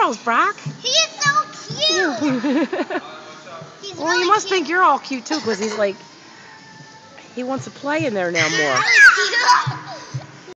girls, Brock. He is so cute. Well, really you must cute. think you're all cute too, because he's like, he wants to play in there now more.